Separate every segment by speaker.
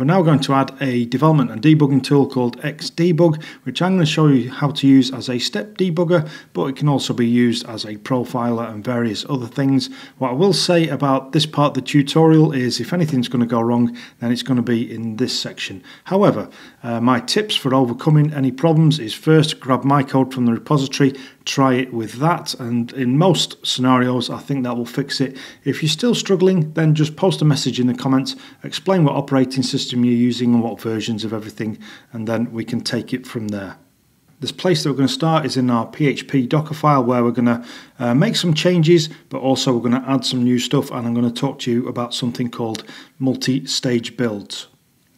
Speaker 1: We're now going to add a development and debugging tool called Xdebug, which I'm going to show you how to use as a step debugger, but it can also be used as a profiler and various other things. What I will say about this part of the tutorial is if anything's going to go wrong, then it's going to be in this section. However, uh, my tips for overcoming any problems is first grab my code from the repository, try it with that, and in most scenarios, I think that will fix it. If you're still struggling, then just post a message in the comments, explain what operating system you're using and what versions of everything, and then we can take it from there. This place that we're going to start is in our PHP Docker file where we're going to uh, make some changes, but also we're going to add some new stuff, and I'm going to talk to you about something called multi-stage builds.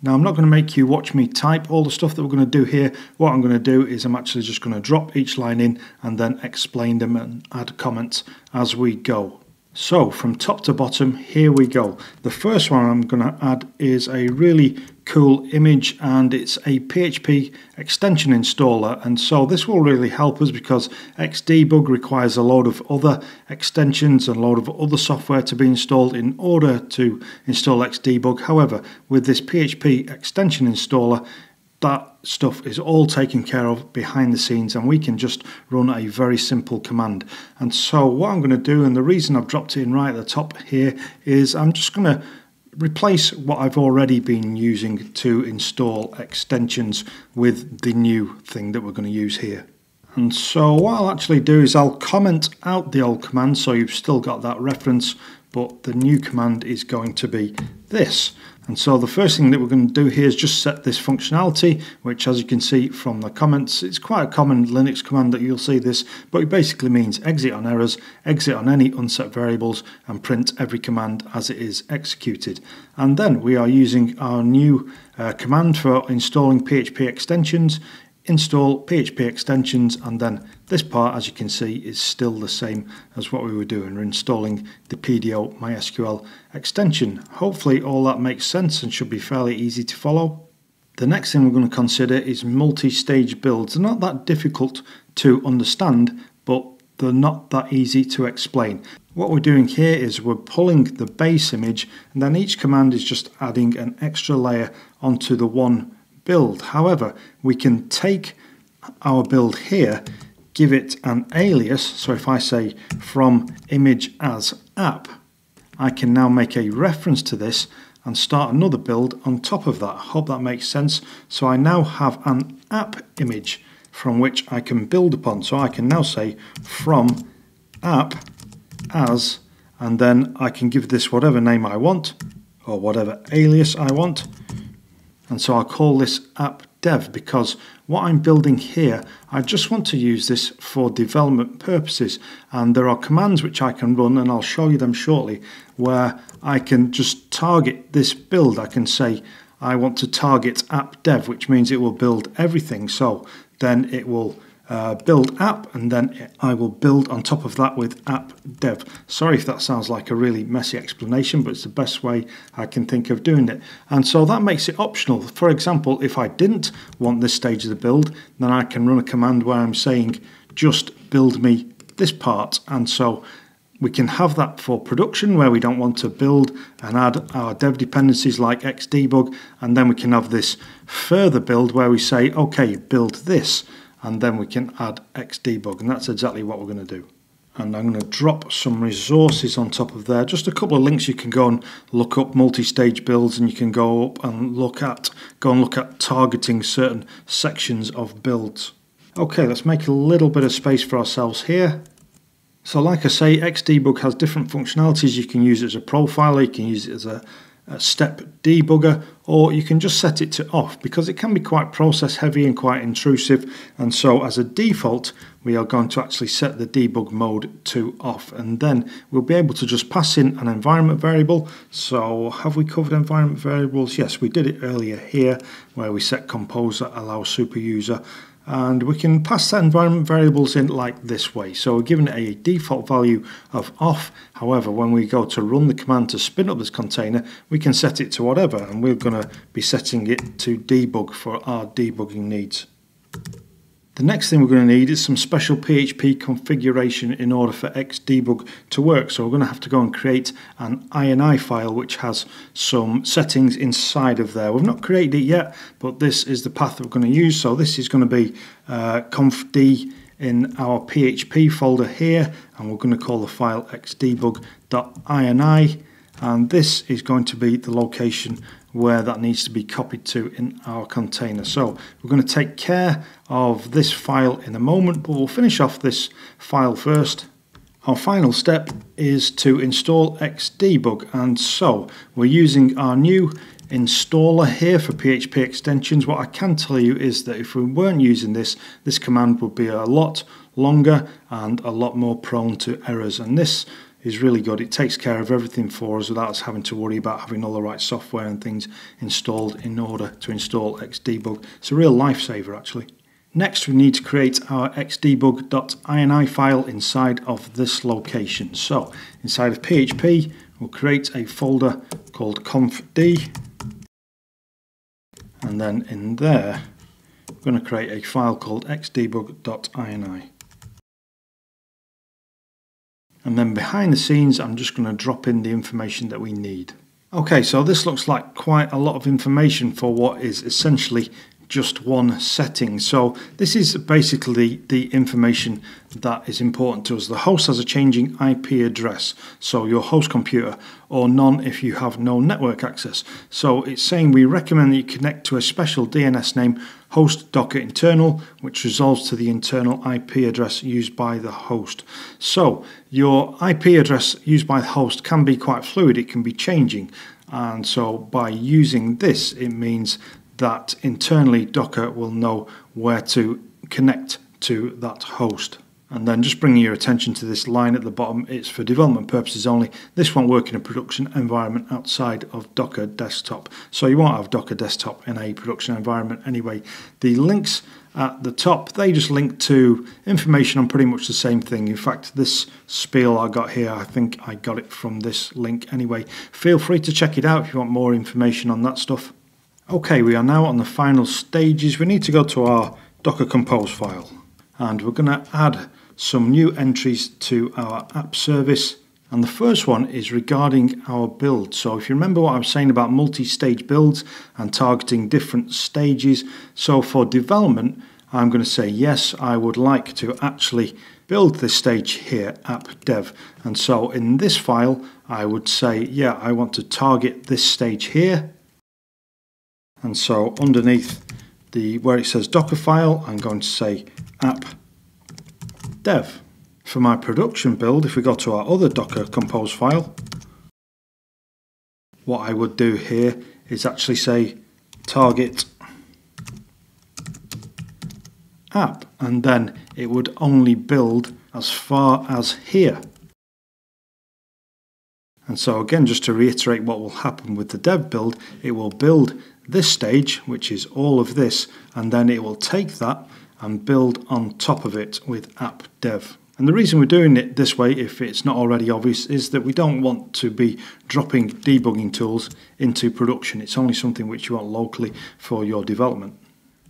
Speaker 1: Now I'm not going to make you watch me type all the stuff that we're going to do here. What I'm going to do is I'm actually just going to drop each line in and then explain them and add comments as we go. So from top to bottom, here we go. The first one I'm going to add is a really cool image and it's a PHP extension installer and so this will really help us because Xdebug requires a load of other extensions and a load of other software to be installed in order to install Xdebug. However, with this PHP extension installer, that stuff is all taken care of behind the scenes and we can just run a very simple command and so what I'm going to do and the reason I've dropped it in right at the top here is I'm just going to replace what I've already been using to install extensions with the new thing that we're going to use here. And so what I'll actually do is I'll comment out the old command so you've still got that reference but the new command is going to be this and so the first thing that we're going to do here is just set this functionality, which as you can see from the comments, it's quite a common Linux command that you'll see this, but it basically means exit on errors, exit on any unset variables, and print every command as it is executed. And then we are using our new uh, command for installing PHP extensions install PHP extensions and then this part as you can see is still the same as what we were doing. We're installing the PDO MySQL extension. Hopefully all that makes sense and should be fairly easy to follow. The next thing we're going to consider is multi-stage builds. They're not that difficult to understand but they're not that easy to explain. What we're doing here is we're pulling the base image and then each command is just adding an extra layer onto the one build. However, we can take our build here, give it an alias. So if I say from image as app, I can now make a reference to this and start another build on top of that. Hope that makes sense. So I now have an app image from which I can build upon. So I can now say from app as, and then I can give this whatever name I want or whatever alias I want and so I'll call this app dev because what I'm building here, I just want to use this for development purposes. And there are commands which I can run, and I'll show you them shortly, where I can just target this build. I can say, I want to target app dev, which means it will build everything. So then it will uh, build app and then I will build on top of that with app dev. Sorry if that sounds like a really messy explanation, but it's the best way I can think of doing it. And so that makes it optional. For example, if I didn't want this stage of the build, then I can run a command where I'm saying just build me this part. And so we can have that for production where we don't want to build and add our dev dependencies like xdebug and then we can have this further build where we say okay build this and then we can add xdebug and that's exactly what we're going to do. And I'm going to drop some resources on top of there. Just a couple of links you can go and look up multi-stage builds and you can go up and look at go and look at targeting certain sections of builds. Okay let's make a little bit of space for ourselves here. So like I say Xdebug has different functionalities. You can use it as a profiler you can use it as a Uh, step debugger or you can just set it to off because it can be quite process heavy and quite intrusive. And so as a default we are going to actually set the debug mode to off. And then we'll be able to just pass in an environment variable. So have we covered environment variables? Yes we did it earlier here where we set composer allow super user and we can pass that environment variables in like this way. So we're given a default value of off, however when we go to run the command to spin up this container we can set it to whatever and we're going to be setting it to debug for our debugging needs. The next thing we're going to need is some special PHP configuration in order for Xdebug to work. So we're going to have to go and create an INI file which has some settings inside of there. We've not created it yet, but this is the path that we're going to use. So this is going to be uh, confd in our PHP folder here, and we're going to call the file xdebug.ini, and this is going to be the location where that needs to be copied to in our container. So we're going to take care of this file in a moment, but we'll finish off this file first. Our final step is to install Xdebug and so we're using our new installer here for PHP extensions. What I can tell you is that if we weren't using this, this command would be a lot longer and a lot more prone to errors and this is really good. It takes care of everything for us without us having to worry about having all the right software and things installed in order to install Xdebug. It's a real lifesaver actually. Next we need to create our xdebug.ini file inside of this location. So inside of PHP we'll create a folder called confd and then in there we're going to create a file called xdebug.ini. And then behind the scenes, I'm just going to drop in the information that we need. Okay, so this looks like quite a lot of information for what is essentially just one setting. So this is basically the information that is important to us. The host has a changing IP address, so your host computer, or none if you have no network access. So it's saying we recommend that you connect to a special DNS name host docker internal, which resolves to the internal IP address used by the host. So your IP address used by the host can be quite fluid, it can be changing. And so by using this, it means that internally Docker will know where to connect to that host. And then just bringing your attention to this line at the bottom, it's for development purposes only. This won't work in a production environment outside of Docker Desktop. So you won't have Docker Desktop in a production environment anyway. The links at the top, they just link to information on pretty much the same thing. In fact, this spiel I got here, I think I got it from this link anyway. Feel free to check it out if you want more information on that stuff. Okay, we are now on the final stages. We need to go to our Docker Compose file and we're going to add some new entries to our app service. And the first one is regarding our build. So if you remember what I was saying about multi-stage builds and targeting different stages. So for development, I'm going to say, yes, I would like to actually build this stage here, app dev. And so in this file, I would say, yeah, I want to target this stage here and so underneath the where it says Docker file, I'm going to say app dev. For my production build, if we go to our other Docker compose file, what I would do here is actually say target app and then it would only build as far as here. And so again, just to reiterate what will happen with the dev build, it will build this stage, which is all of this, and then it will take that and build on top of it with app dev. And the reason we're doing it this way, if it's not already obvious, is that we don't want to be dropping debugging tools into production. It's only something which you want locally for your development.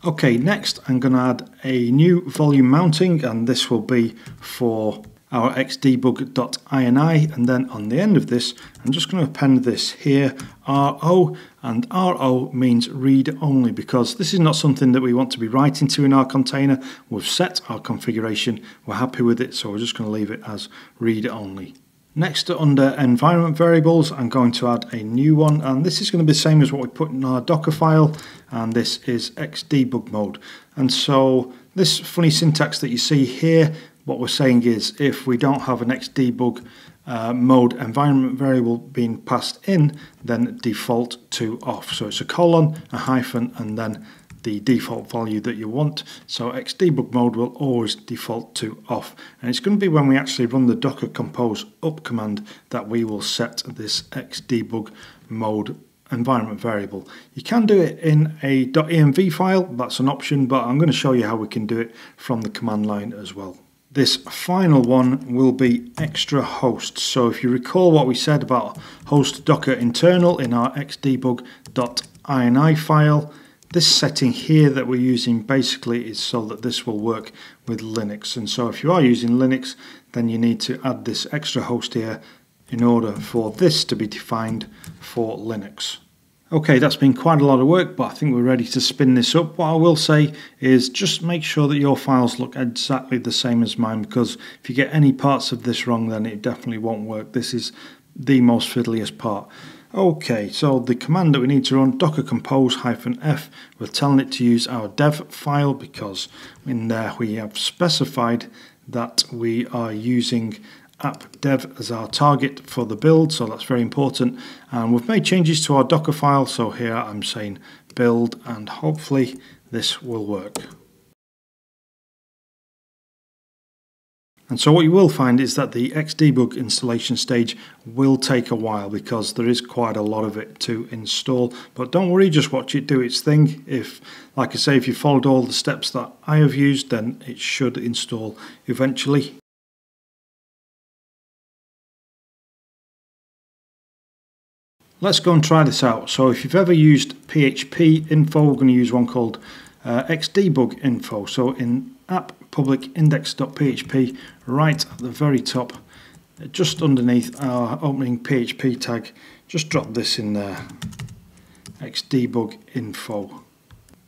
Speaker 1: Okay, next I'm going to add a new volume mounting, and this will be for our xdebug.ini and then on the end of this I'm just going to append this here RO and RO means read only because this is not something that we want to be writing to in our container. We've set our configuration. We're happy with it so we're just going to leave it as read only. Next under environment variables I'm going to add a new one and this is going to be the same as what we put in our docker file and this is xdebug mode. And so this funny syntax that you see here what we're saying is if we don't have an xdebug uh, mode environment variable being passed in, then default to off. So it's a colon, a hyphen, and then the default value that you want. So xdebug mode will always default to off. And it's going to be when we actually run the docker compose up command that we will set this xdebug mode environment variable. You can do it in a .env file, that's an option, but I'm going to show you how we can do it from the command line as well. This final one will be extra hosts. So if you recall what we said about host docker internal in our xdebug.ini file, This setting here that we're using basically is so that this will work with Linux. And so if you are using Linux, then you need to add this extra host here in order for this to be defined for Linux. Okay, that's been quite a lot of work, but I think we're ready to spin this up. What I will say is just make sure that your files look exactly the same as mine, because if you get any parts of this wrong, then it definitely won't work. This is the most fiddliest part. Okay, so the command that we need to run, docker compose hyphen -f, we're telling it to use our dev file because in there we have specified that we are using app dev as our target for the build, so that's very important. And we've made changes to our Docker file, so here I'm saying build, and hopefully this will work. And so what you will find is that the Xdebug installation stage will take a while because there is quite a lot of it to install. But don't worry, just watch it do its thing. If, like I say, if you followed all the steps that I have used, then it should install eventually. Let's go and try this out. So if you've ever used PHP info, we're going to use one called uh, xdebug info. So in app public index.php, right at the very top, just underneath our opening PHP tag, just drop this in there, xdebug info.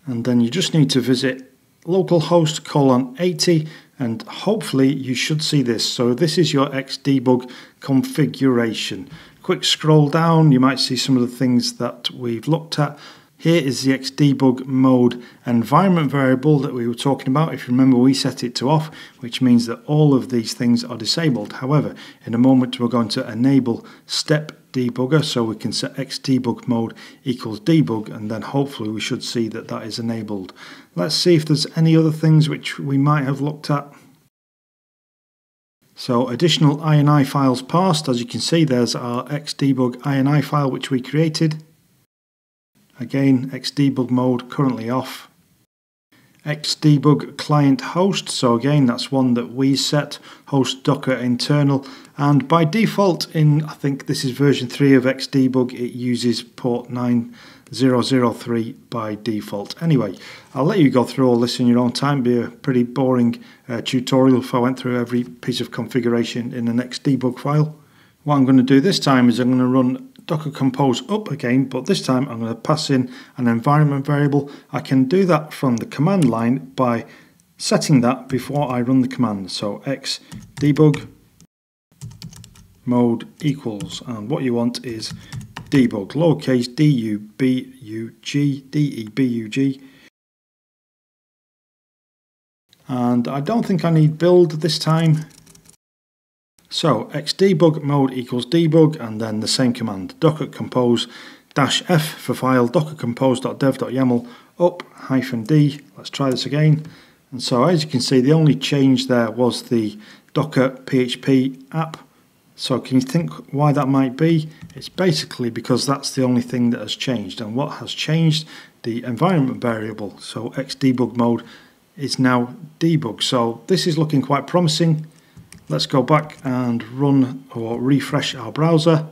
Speaker 1: And then you just need to visit localhost colon 80 and hopefully you should see this. So this is your xdebug configuration. Quick scroll down, you might see some of the things that we've looked at. Here is the xdebug mode environment variable that we were talking about. If you remember, we set it to off, which means that all of these things are disabled. However, in a moment, we're going to enable step debugger, so we can set xdebug mode equals debug, and then hopefully we should see that that is enabled. Let's see if there's any other things which we might have looked at. So additional INI files passed. As you can see, there's our xdebug INI file which we created. Again, xdebug mode currently off. xdebug client host, so again that's one that we set, host docker internal, and by default in, I think this is version 3 of xdebug, it uses port 9003 by default. Anyway, I'll let you go through all this in your own time, It'd be a pretty boring uh, tutorial if I went through every piece of configuration in the xdebug file. What I'm going to do this time is I'm going to run docker compose up again, but this time I'm going to pass in an environment variable. I can do that from the command line by setting that before I run the command. So x debug mode equals, and what you want is debug, lowercase d u b u g d e b u g. And I don't think I need build this time so xdebug mode equals debug and then the same command docker compose dash f for file docker compose.dev.yaml up hyphen d. Let's try this again. And so as you can see the only change there was the docker php app. So can you think why that might be? It's basically because that's the only thing that has changed and what has changed the environment variable. So xdebug mode is now debug. So this is looking quite promising. Let's go back and run or refresh our browser.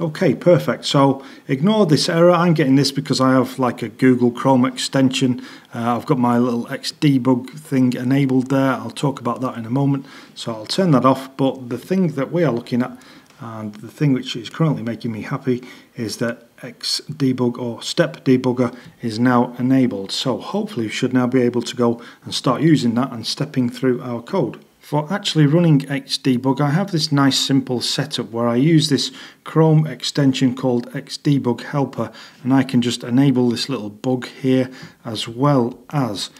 Speaker 1: Okay, perfect. So ignore this error. I'm getting this because I have like a Google Chrome extension. Uh, I've got my little Xdebug thing enabled there. I'll talk about that in a moment. So I'll turn that off. But the thing that we are looking at and the thing which is currently making me happy is that Xdebug or step debugger is now enabled. So hopefully we should now be able to go and start using that and stepping through our code. For actually running Xdebug, I have this nice simple setup where I use this Chrome extension called Xdebug Helper and I can just enable this little bug here as well as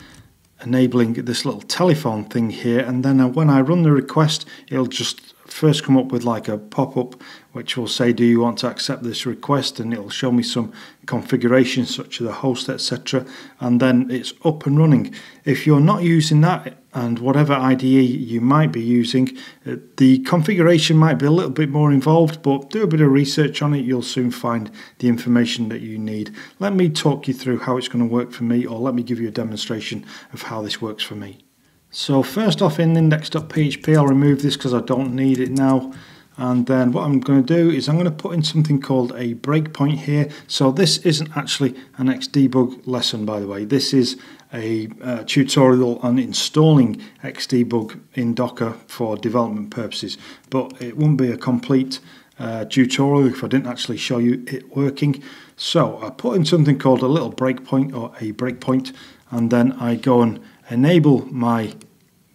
Speaker 1: enabling this little telephone thing here. And then uh, when I run the request it'll just first come up with like a pop-up which will say do you want to accept this request? And it'll show me some configuration such as the host etc and then it's up and running. If you're not using that and whatever IDE you might be using uh, the configuration might be a little bit more involved but do a bit of research on it. You'll soon find the information that you need. Let me talk you through how it's going to work for me or let me give you a demonstration of how this works for me so first off in index.php I'll remove this because I don't need it now. And then what I'm going to do is I'm going to put in something called a breakpoint here. So this isn't actually an Xdebug lesson by the way. This is a uh, tutorial on installing Xdebug in Docker for development purposes. But it wouldn't be a complete uh, tutorial if I didn't actually show you it working. So I put in something called a little breakpoint or a breakpoint and then I go and enable my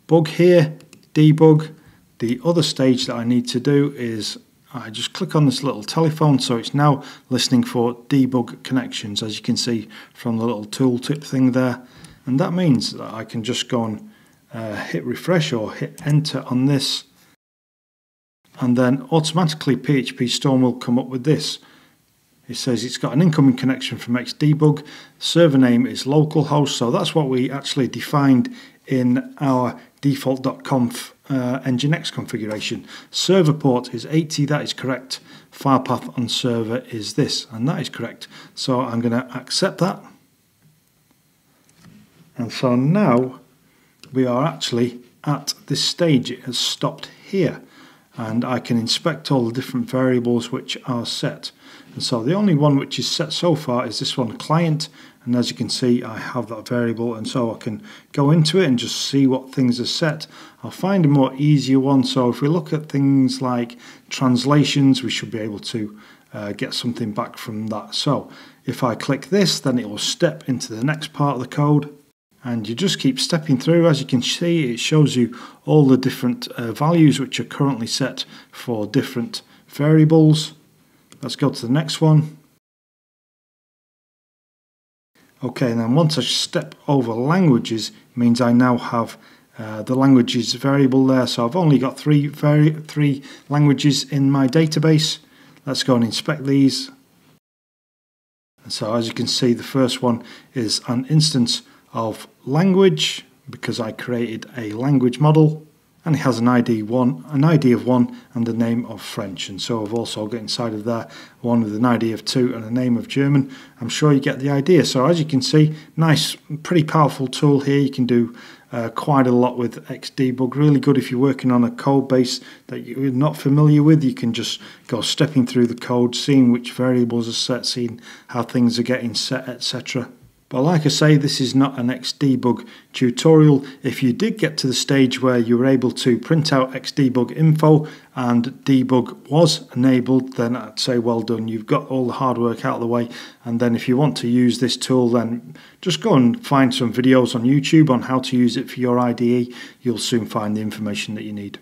Speaker 1: bug here debug. The other stage that I need to do is I just click on this little telephone so it's now listening for debug connections as you can see from the little tooltip thing there. And that means that I can just go and uh, hit refresh or hit enter on this. And then automatically PHP Storm will come up with this it says it's got an incoming connection from Xdebug server name is localhost so that's what we actually defined in our default.conf uh, Nginx configuration. Server port is 80, that is correct. File path on server is this, and that is correct. So I'm going to accept that. And so now we are actually at this stage. It has stopped here. And I can inspect all the different variables which are set. And so the only one which is set so far is this one, client, and as you can see I have that variable and so I can go into it and just see what things are set. I'll find a more easier one so if we look at things like translations we should be able to uh, get something back from that. So if I click this then it will step into the next part of the code and you just keep stepping through as you can see it shows you all the different uh, values which are currently set for different variables. Let's go to the next one Okay, and then once I step over languages, means I now have uh, the languages variable there. So I've only got three, very, three languages in my database. Let's go and inspect these. And so as you can see, the first one is an instance of language because I created a language model and it has an ID one, an ID of one, and a name of French. And so I've also got inside of there one with an ID of two and a name of German. I'm sure you get the idea. So as you can see, nice, pretty powerful tool here. You can do uh, quite a lot with Xdebug. Really good if you're working on a code base that you're not familiar with. You can just go stepping through the code, seeing which variables are set, seeing how things are getting set, etc. But like I say, this is not an Xdebug tutorial. If you did get to the stage where you were able to print out Xdebug info and debug was enabled, then I'd say well done. You've got all the hard work out of the way. And then if you want to use this tool, then just go and find some videos on YouTube on how to use it for your IDE. You'll soon find the information that you need.